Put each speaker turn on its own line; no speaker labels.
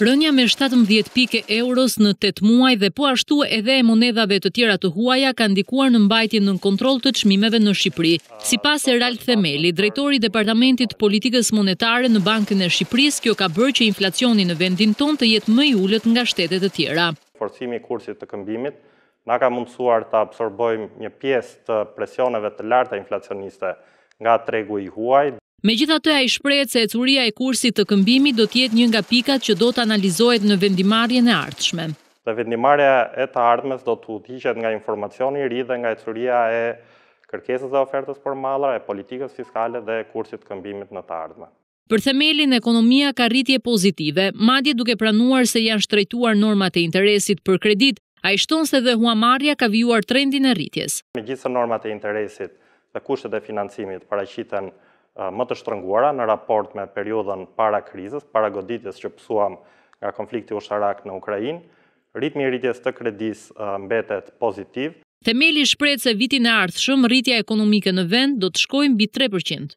Rënia me shtatëmbëdhjetë pikë e euros në tetë muaj dhe po ashtu edhe e monedhave të tjera të huaja ka ndikuar në mbajtjen nën kontroll të çmimeve në Shqipëri. Sipas Erald Themeli, drejtori i Departamentit të Politikës Monetare në Bankën e Shqipërisë, kjo ka bërë që inflacioni në vendin tonë të jetë më i ulët nga shtetet e tjera.
Forcimi i kursit të këmbimit na ka mundësuar të absorbojmë një pjesë të presioneve të larta inflacioniste nga tregu i huaj.
Megjithatë, ai shprehet se ecuria e kursit të këmbimit do të jetë një nga pikat që do të analizohet në vendimmarrjen e ardhshme.
Dhe vendimmarrja e të ardhmes do të udhëhiqet nga informacioni i ri dhe nga ecuria e kërkesës dhe ofertës për mallra, e politikës fiskale dhe e kursit të këmbimit në të ardhme.
Për Themelin, ekonomia ka rritje pozitive, madje duke pranuar se janë shtrejtuar normat e interesit për kreditë, ai shton se edhe huamarrja ka vijuar trendin e rritjes.
Megjithëse normat e interesit dhe kushtet e financimit paraqiten më të shtrënguara në raport me periudhën para krizës, para goditjes që pësuam nga konflikti ushtarak në Ukrainë, Ritmi i rritjes të kredisë mbetet pozitiv.
Themeli shprehet se vitin e ardhshëm rritja ekonomike në vend do të shkojë mbi tre për qind.